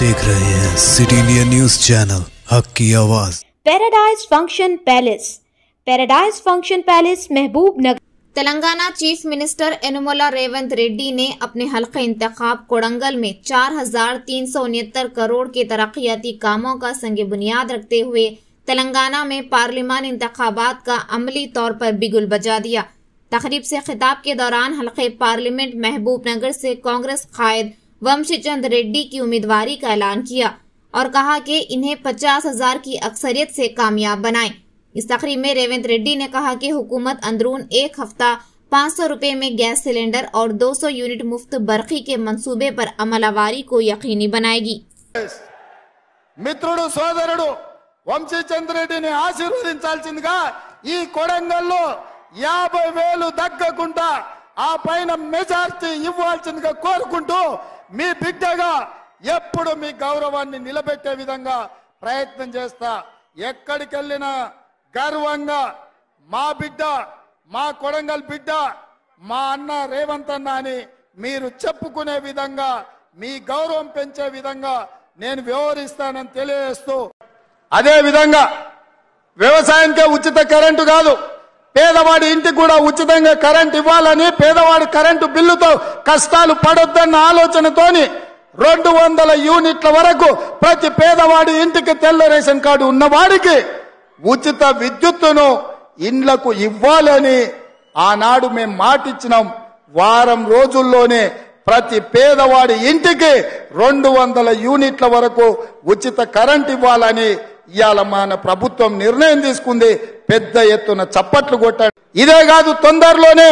देख रहे हैं सिटी इंडिया न्यूज़ चैनल हक की आवाज़। Paradise function palace paradise function palace Mahabubnagar. Telangana chief minister Yenumula Revanth Reddy ने अपने हल्के इंतखाब कोडंगल में चार हज़ार तीन सौ उनहत्तर करोड़ के तरक्याती कामों का संग बुनियाद रखते हुए तेलंगाना में पार्लिमान इंतखाबात का अमली तौर पर बिगुल बजा दिया। तकरीब से खिताब के दौरान हल्के पार्लियामेंट महबूब नगर से कांग्रेस कायद वंशीचंद रेड्डी की उम्मीदवारी का ऐलान किया और कहा कि इन्हें पचास हजार की अक्सरियत से कामयाब बनाएं इस तकरीब में रेवंत रेड्डी ने कहा कि हुकूमत अंदरून एक हफ्ता पाँच सौ रूपए में गैस सिलेंडर और 200 यूनिट मुफ्त बरखी के मंसूबे पर अमलवारी को यकीनी बनाएगी మిత్రుడు సోదరుడు వంశీచంద్రెడ్డిని ఆశీర్వదించాల్సిందిగా ఈ కొడంగల్లో యాభై వేలు దగ్గకుండా ఆ పైన మెజార్టీ ఇవ్వాల్సిందిగా కోరుకుంటూ మీ బిడ్డగా ఎప్పుడు మీ గౌరవాన్ని నిలబెట్టే విధంగా ప్రయత్నం చేస్తా. ఎక్కడికి వెళ్ళినా గర్వంగా మా బిడ్డ మా కొడంగల్ బిడ్డ మా అన్న రేవంత్ అన్న అని మీరు చెప్పుకునే విధంగా మీ గౌరవం పెంచే విధంగా నేను వ్యవహరిస్తానని తెలియజేస్తూ. అదే విధంగా వ్యవసాయానికే ఉచిత కరెంటు కాదు. పేదవాడి ఇంటికి కూడా ఉచితంగా కరెంట్ ఇవ్వాలని పేదవాడి కరెంటు బిల్లుతో కష్టాలు పడొద్దన్న ఆలోచనతోని రెండు వందల యూనిట్ల వరకు ప్రతి పేదవాడి ఇంటికి తెల్ల రేషన్ కార్డు ఉన్నవాడికి ఉచిత విద్యుత్తును ఇండ్లకు ఇవ్వాలని ఆనాడు మేము మాటిచ్చినాం. వారం రోజుల్లోనే ప్రతి పేదవాడి ఇంటికి రెండు వందల యూనిట్ల వరకు ఉచిత కరెంట్ ఇవ్వాలని ఇవాళ మన ప్రభుత్వం నిర్ణయం తీసుకుంది. పెద్ద ఎత్తున చప్పట్లు కొట్టాడు. ఇదే కాదు తొందరలోనే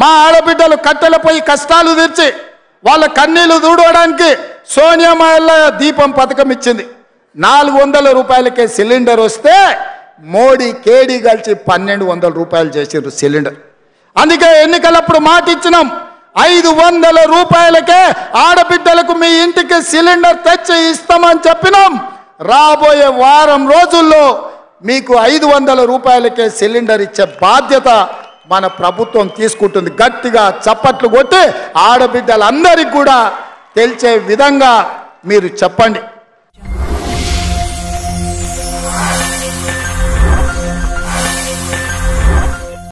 మా ఆడబిడ్డలు కట్టెలపై కష్టాలు తీర్చి వాళ్ళ కన్నీళ్ళు దూడవడానికి సోనియా మాయల్ల దీపం పథకం ఇచ్చింది. నాలుగు వందల రూపాయలకే సిలిండర్ వస్తే మోడీ కేడీ కలిసి పన్నెండు వందల రూపాయలు చేసిండ్రు సిలిండర్. అందుకే ఎన్నికలప్పుడు మాట ఇచ్చినాం ఐదు వందల రూపాయలకే ఆడబిడ్డలకు మీ ఇంటికి సిలిండర్ తెచ్చి ఇస్తామని చెప్పినాం. రాబోయే వారం రోజుల్లో మీకు ఐదు వందల రూపాయలకే సిలిండర్ ఇచ్చే బాధ్యత మన ప్రభుత్వం తీసుకుంటుంది. గట్టిగా చప్పట్లు కొట్టి ఆడబిడ్డలందరికీ కూడా తెలిసే విధంగా మీరు చెప్పండి.